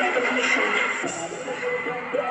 recognition.